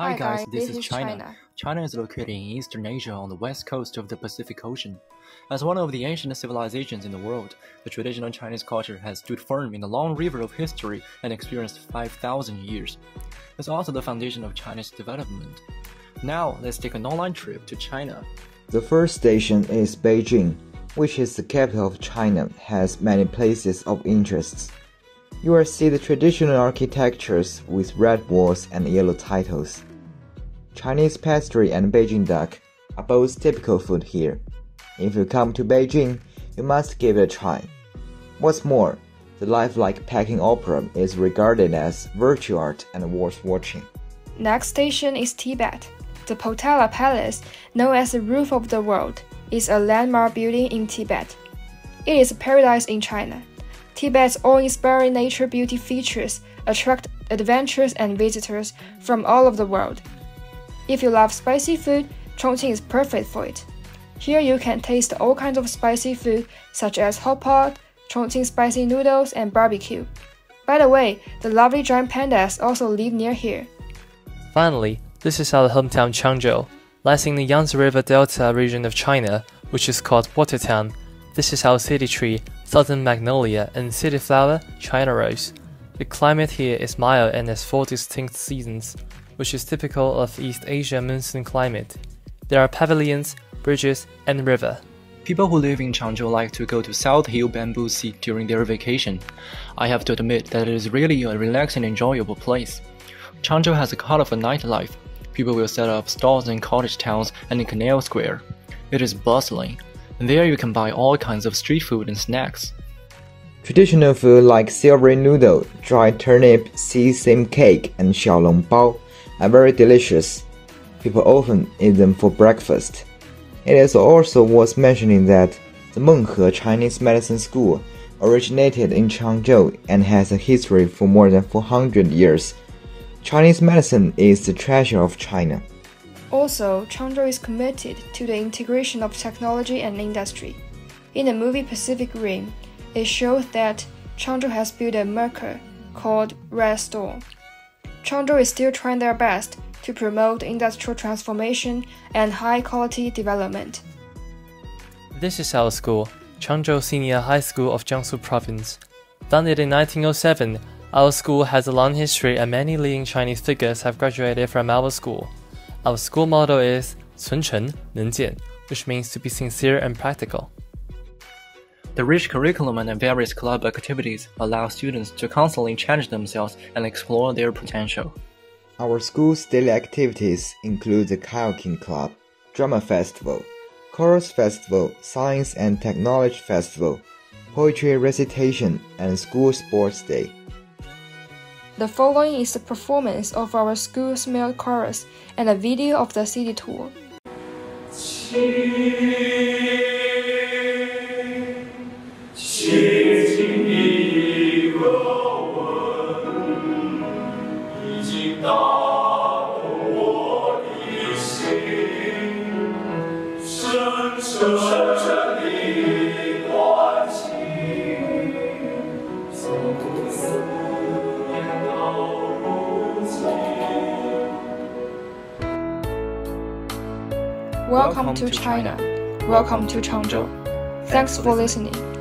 Hi guys, this is China. China is located in Eastern Asia on the west coast of the Pacific Ocean. As one of the ancient civilizations in the world, the traditional Chinese culture has stood firm in the long river of history and experienced 5,000 years. It's also the foundation of China's development. Now, let's take an online trip to China. The first station is Beijing, which is the capital of China, has many places of interest. You will see the traditional architectures with red walls and yellow titles. Chinese pastry and Beijing duck are both typical food here. If you come to Beijing, you must give it a try. What's more, the lifelike Peking Opera is regarded as virtue art and worth watching. Next station is Tibet. The Potala Palace, known as the roof of the world, is a landmark building in Tibet. It is a paradise in China. Tibet's awe-inspiring nature beauty features attract adventurers and visitors from all over the world. If you love spicy food, Chongqing is perfect for it. Here you can taste all kinds of spicy food such as hot pot, Chongqing spicy noodles, and barbecue. By the way, the lovely giant pandas also live near here. Finally, this is our hometown Changzhou, lies in the Yangtze River Delta region of China, which is called Water Town. This is our city tree, southern magnolia, and city flower, China rose. The climate here is mild and has four distinct seasons which is typical of East Asia monsoon climate. There are pavilions, bridges, and river. People who live in Changzhou like to go to South Hill Bamboo Sea during their vacation. I have to admit that it is really a relaxing and enjoyable place. Changzhou has a colorful nightlife. People will set up stalls in cottage towns and in Canal Square. It is bustling. And there you can buy all kinds of street food and snacks. Traditional food like silvery noodle, dried turnip, sesame cake, and xiaolongbao are very delicious. People often eat them for breakfast. It is also worth mentioning that the Menghe Chinese Medicine School originated in Changzhou and has a history for more than 400 years. Chinese medicine is the treasure of China. Also, Changzhou is committed to the integration of technology and industry. In the movie Pacific Rim, it shows that Changzhou has built a maker called Red Storm. Changzhou is still trying their best to promote industrial transformation and high quality development. This is our school, Changzhou Senior High School of Jiangsu Province. Founded in 1907, our school has a long history and many leading Chinese figures have graduated from our school. Our school motto is 存诚能见, which means to be sincere and practical. The rich curriculum and various club activities allow students to constantly challenge themselves and explore their potential. Our school's daily activities include the kayaking club, drama festival, chorus festival, science and technology festival, poetry recitation, and school sports day. The following is the performance of our school's male chorus and a video of the city tour. 深 Welcome to China. Welcome to Changzhou. Thanks for listening.